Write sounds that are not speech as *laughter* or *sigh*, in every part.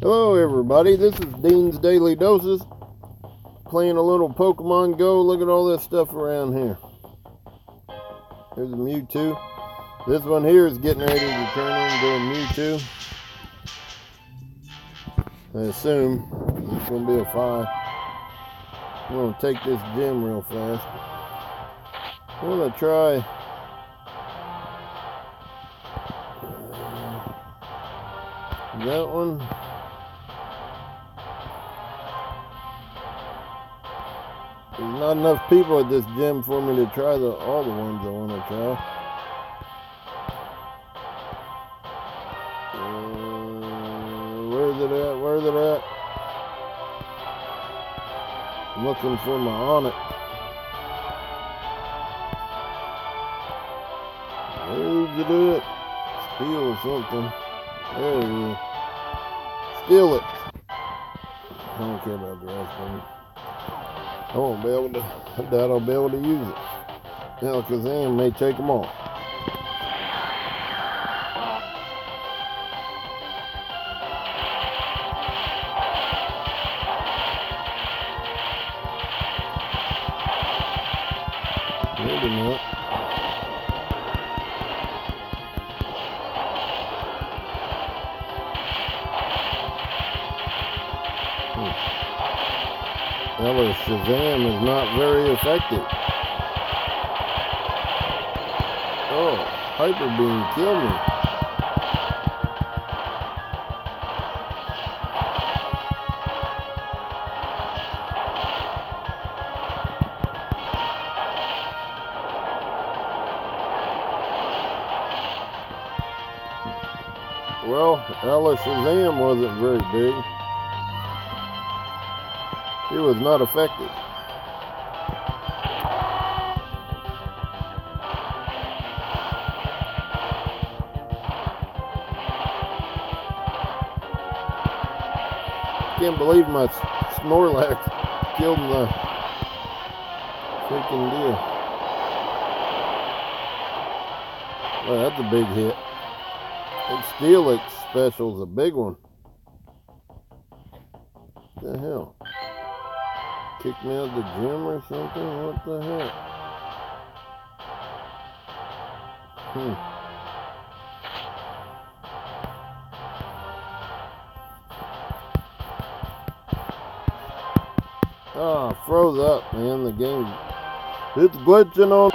Hello everybody, this is Dean's Daily Doses. Playing a little Pokemon Go. Look at all this stuff around here. There's a Mewtwo. This one here is getting ready to turn into a Mewtwo. I assume it's going to be a five. I'm going to take this gym real fast. I'm going to try that one. There's not enough people at this gym for me to try the all the ones I want to try. Uh, where's it at? Where's it at? Looking for my Onix. Where's it? Steal something. There he is. Steelix. I don't care about the rest of them. I won't be able to, I doubt I'll be able to use it. Alakazam may take them all. Maybe not. Alakazam is not very effective. Oh, Hyper Beam killed me. Well, Alakazam wasn't very big. He was not effective. Can't believe my Snorlax killed the freaking deer. Well, that's a big hit. That Steelix special's a big one. What the hell? Kick me out of the gym or something? What the heck? Hmm. Oh, froze up, man. The game. It's glitching on.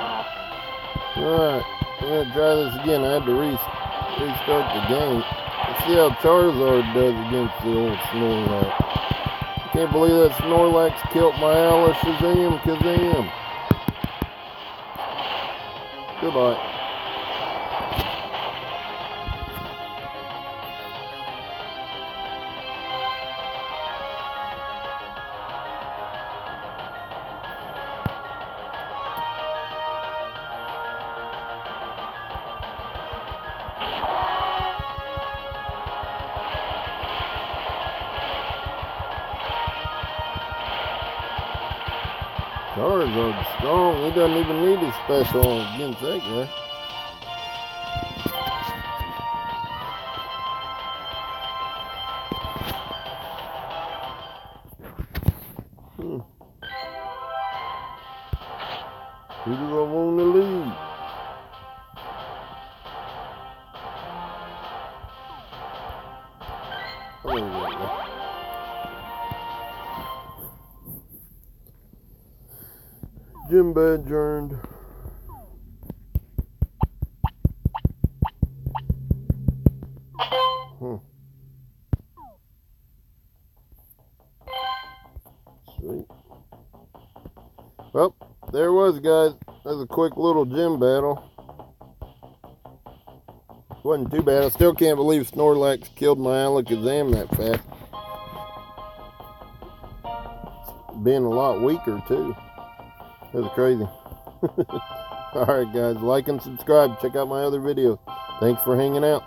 Alright, I'm gonna try this again. I had to re restart the game. Let's see how Charizard does against the old Snorlax. Can't believe that Snorlax killed my Alice Shazam Kazam. Goodbye. Charizard's strong. He doesn't even need his special against that guy. Hmm. Do want to lead? Oh, Gym badge earned. Hmm. Well, there was, guys. That's a quick little gym battle. Wasn't too bad. I still can't believe Snorlax killed my Alakazam that fast. Being a lot weaker, too. That was crazy. *laughs* Alright guys, like and subscribe. Check out my other videos. Thanks for hanging out.